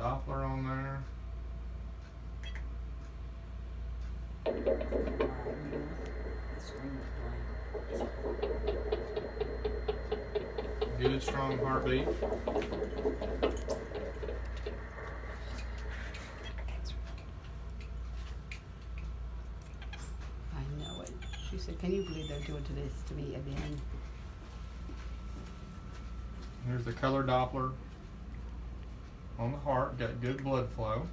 Doppler on there. The screen was blank. Good strong heartbeat. I know it. She said, can you believe they're doing this to me again? Here's the color Doppler on the heart. Got good blood flow.